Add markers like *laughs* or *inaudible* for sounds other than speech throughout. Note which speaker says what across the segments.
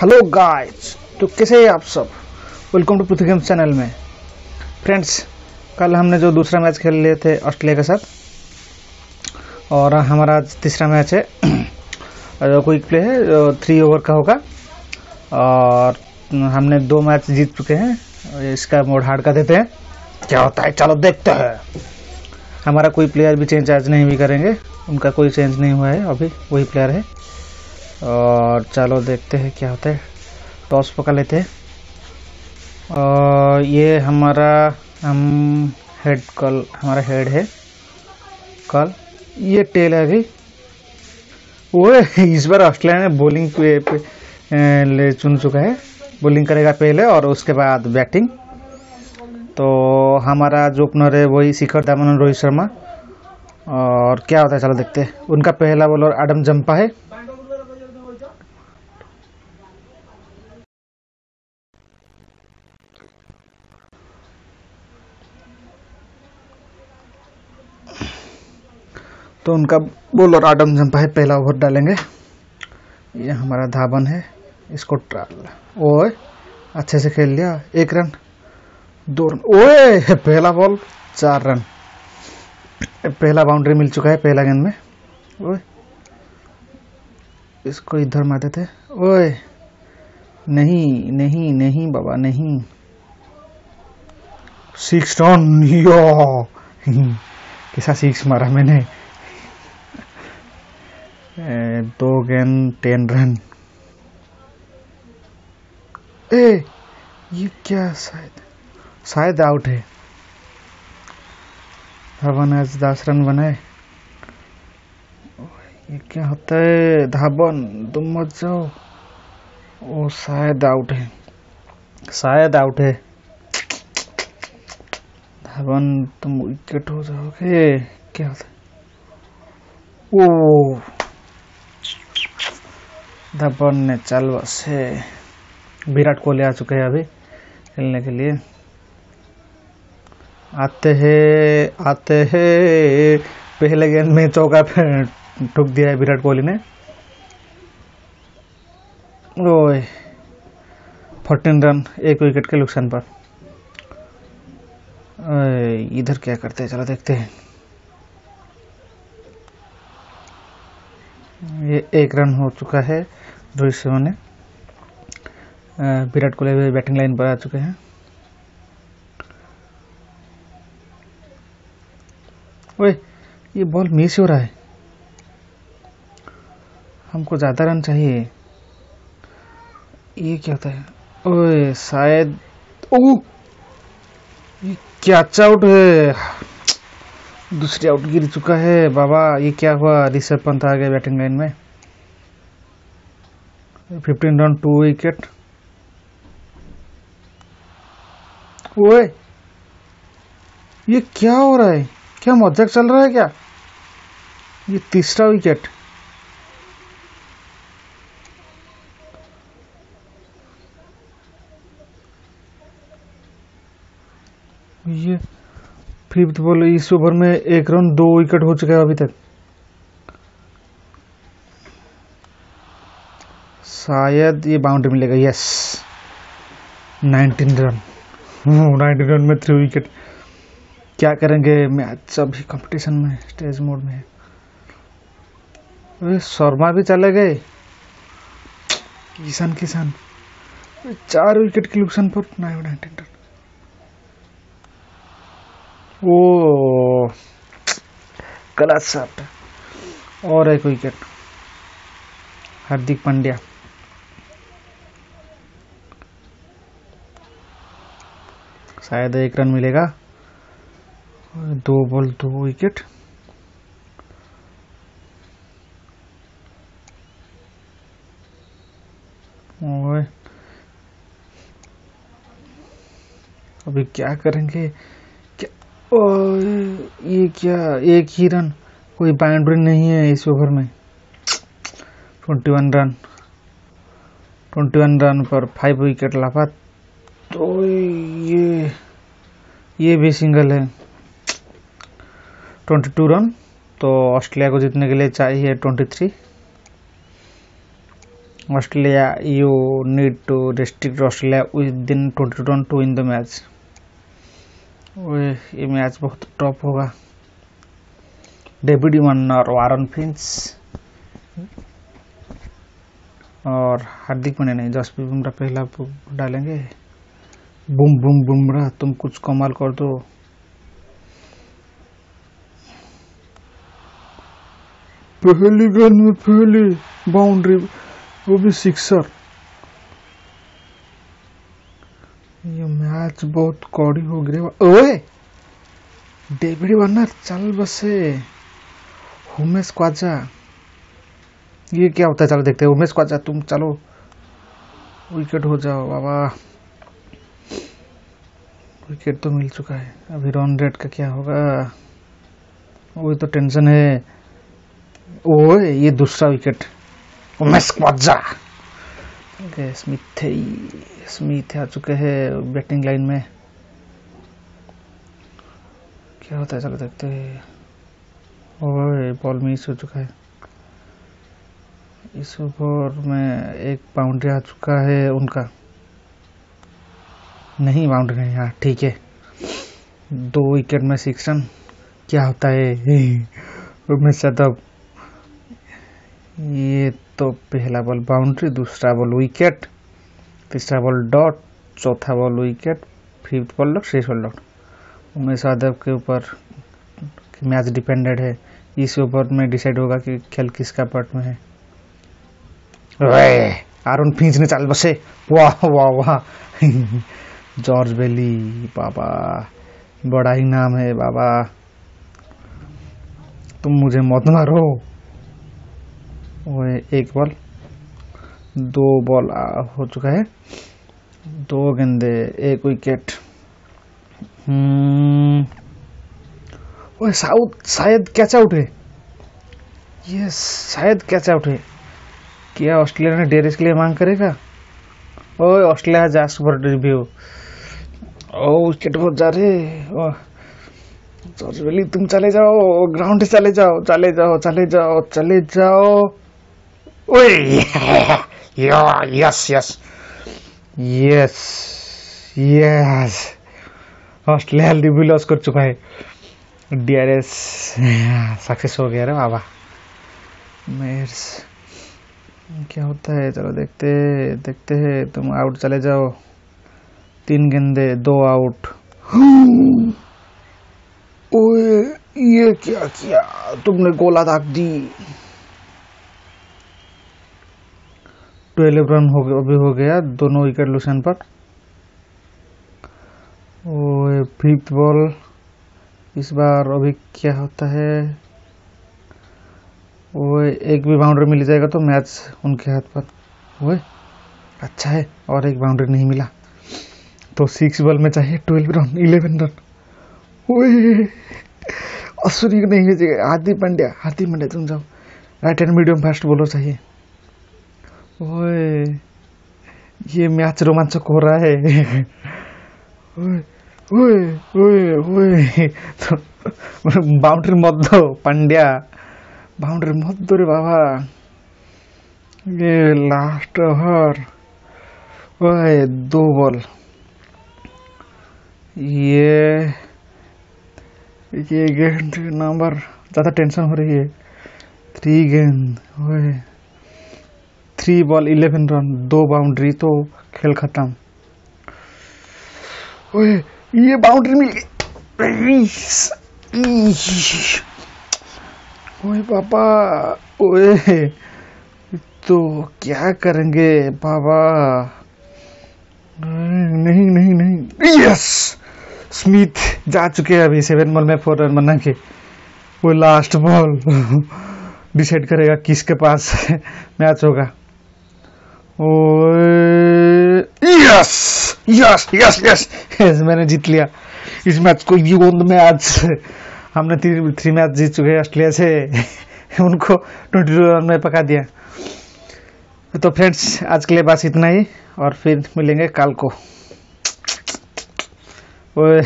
Speaker 1: Hello guys तो कैसे हैं आप सब? Welcome to Prithvi games channel में। फ्रेंड्स कल हमने जो दूसरा मैच खेल लिए थे ऑस्ट्रेलिया के साथ, और हमारा आज तीसरा मैच *clears throat* है। जो क्विक प्ले है, जो थ्री ओवर का होगा। और हमने दो मैच जीत चुके हैं इसका मोड हार्ड का देते हैं। क्या होता है? चलो देखते हैं। हमारा कोई प्लेयर भी चेंज आज नहीं भी करेंगे। उनका कोई चेंज नहीं हुआ है, अभी वही प्लेयर है। और चलो देखते हैं क्या होता है। टॉस पका लेते हैं। और ये हमारा हम हेड कल हमारा हेड है। कल ये टेल है अभी। वो इस बार ऑस्ट्रेलिया ने बॉलिंग पे, पे ले चुन चुका है। बॉलिंग करेगा पहले और उसके बाद बैटिंग तो हमारा जो ओपनर है वही शिखर और रोहित शर्मा। और क्या होता है चलो देखते हैं। उनका पहला बॉलर आडम जंपा है। तो उनका बॉलर आडम जंपा है पहला ओवर डालेंगे। ये हमारा धावन है, इसको ट्राल। ओए, अच्छे से खेल लिया, एक रन, दो रन। ओए पहला बॉल, चार रन। पहला बाउंड्री मिल चुका है पहला गेंद में। ओए, इसको इधर मारते थे। ओए, नहीं नहीं नहीं बाबा, नहीं। सिक्स रन *laughs* यो, *laughs* कैसा सिक्स मारा मैंने। दो गेंद टेन रन ए ये क्या शायद? शायद आउट है। धवन आज दस रन बनाए ये क्या होता है? धावन तुम मत जाओ। वो शायद आउट है। शायद आउट है। धवन तुम विकेट हो जाओगे। क्या होता है ओ धवन ने चल बसे विराट कोहली आ चुके हैं अभी खेलने के लिए। आते हैं आते हैं। पहले गेंद में चौका ठुक दिया है विराट कोहली ने। ओए फोर्टीन रन, एक विकेट के नुकसान पर। इधर क्या करते हैं? चलो देखते हैं। ये एक रन हो चुका है रोहित शर्मा ने। विराट कोहली बैटिंग लाइन पर आ चुके हैं। ओए, ये बॉल मिस हो रहा है। हमको ज़्यादा रन चाहिए। ये क्या होता है? ओए, शायद ओ ये कैच आउट है। दूसरी आउट गिर चुका है। बाबा, ये क्या हुआ? ऋषभ पंत आ गए बैटिंग लाइन में। फिफ्टीन रन टू विकेट ओए, ये क्या हो रहा है? क्या मज़ाक चल रहा है क्या? ये तीसरा विकेट ये फिफ्थ बॉल इस ओवर में एक रन, दो विकेट हो चुका है अभी तक। शायद ये बाउंड्री मिलेगा, यस। 19 रन। नाइनटीन रन में थ्री विकेट क्या करेंगे मैच अभी कंपटीशन में स्टेज मोड में। है शर्मा भी चले गए। किसान किसान। चार विकेट के नुकसान पर नाइनटीन रन। ओ गलत शॉट और एक विकेट हार्दिक पांड्या। शायद एक रन मिलेगा। दो बॉल, दो विकेट। अभी क्या करेंगे? ओ, ये क्या एक ही रन कोई बाउंड्री नहीं है इस ओवर में। Twenty one run. Twenty one run पर फाइव विकेट लापा तो ये ये भी सिंगल है। ट्वेंटी टू रन तो ऑस्ट्रेलिया को जीतने के लिए चाहिए twenty three. Australia, you need to restrict Australia within 20 to win the match. ये मैच बहुत टॉप होगा। David Warner Warner Finch. और हार्दिक पांड्या नहीं, जसप्रीत बुमराह पहला डालेंगे। बुम बुम, बुमराह, तुम कुछ कमाल कर दो। पहली गेंद में पहली बाउंड्री वो भी सिक्सर मैच बहुत कौड़ी हो गई ओए, डेविड वार्नर चल बसे। उमेश क्वाजा ये क्या होता है? चलो देखते हैं। उमेश क्वाजा तुम चलो। विकेट हो जाओ, बाबा। विकेट तो मिल चुका है। अभी रन रेट का क्या होगा? वही तो टेंशन है। ओए, ये दूसरा wicket Umesh Khawaja Smith Smith आ चुके हैं बैटिंग लाइन में। क्या होता है चलो देखते हैं? ओए बॉल मिस हो चुका है। इस ओवर में एक बाउंड्री आ चुका है उनका। नहीं बाउंड्री नहीं हाँ ठीक है। दो विकेट में सिक्स रन क्या होता है? *laughs* उमेश यादव ये तो पहला बॉल बाउंड्री दूसरा बॉल विकेट तीसरा बॉल डॉट चौथा ball wicket fifth ball dot शेष बॉल डॉट उमेश यादव के ऊपर मैच डिपेंडेड है। इस ओवर में डिसाइड होगा कि खेल किसका पार्ट में है। आरुण फिंच ने चाल बसे। वाह वाह वाह। *laughs* जॉर्ज बेली बाबा। बड़ा ही नाम है, बाबा। तुम मुझे मत मारो। वो एक बॉल, दो बॉल हो चुका है। दो गेंदे, एक विकेट ओए, साउथ शायद कैच आउट है। ये शायद कैच आउट है। क्या ऑस्ट्रेलिया ने डेरिस के लिए मांग करेगा? ओए, ऑस्ट्रेलिया जा फॉर रिव्यू ओ विकेट बहुत जा रहे। जॉर्ज वेली तुम चले जाओ ग्राउंड चले जाओ चले जाओ चले जाओ चले जाओ। ओए yes yes yes yes Australia review loss कर चुका है। डीआरएस सक्सेस हो गया रे बाबा। मेर्स क्या होता है? चलो देखते देखते हैं। तुम आउट चले जाओ। तीन गेंदे, दो आउट ओए, ये क्या किया? तुमने गोला दाग दी। ट्वेल्व रन हो गया, अभी हो गया, दोनों विकेट लुसन पर। ओए फिफ्थ बॉल इस बार अभी क्या होता है? वो एक भी बाउंड्री मिल जाएगा तो मैच उनके हाथ पर। वो अच्छा है, और एक बाउंड्री नहीं मिला। तो सिक्स बॉल में चाहिए ट्वेल्व रन इलेवन रन ओए अश्विनी को नहीं भेजेगा। हार्दिक पांड्या हार्दिक पांड्या, तुम जाओ। Right hand medium fast bowler चाहिए। ओए, ये मैच रोमांचक हो रहा है। ओए ओए ओए ओए। तो बाउंड्री मत दो, पांड्या। बाउंड्री मत दो रे बाबा। ये लास्ट ओवर ओए, दो बॉल ये ये गेंद नंबर ज़्यादा टेंशन हो रही है। थ्री गेंद ओए। थ्री बॉल इलेवन रन दो बाउंड्री तो खेल खत्म। ओए, ये बाउंड्री मिल गई ओए पापा, ओए तो क्या करेंगे बाबा नहीं नहीं नहीं यस स्मिथ जा चुके हैं अभी सेवन बॉल में फोर रन बना के। वो लास्ट बॉल डिसाइड करेगा किसके पास *laughs* मैच होगा। Yes yes yes yes yes, मैंने जीत लिया। इस मैच को ये गोंद में आज हमने थ्री मैच जीत चुके हैं, ऑस्ट्रेलिया से उनको ट्वेंटी टू रन में पका दिया। तो फ्रेंड्स, आज के लिए बस इतना ही, और फिर मिलेंगे कल को। वो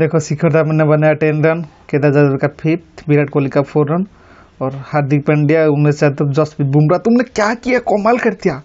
Speaker 1: देखो, शिखर धावन ने बनाया टेन रन, केदार जाधव का फिफ्थ विराट कोहली का फोर रन और हार्दिक पांड्या उमेश यादव जसप्रीत बुमराह तुमने क्या किया? कमाल कर दिया।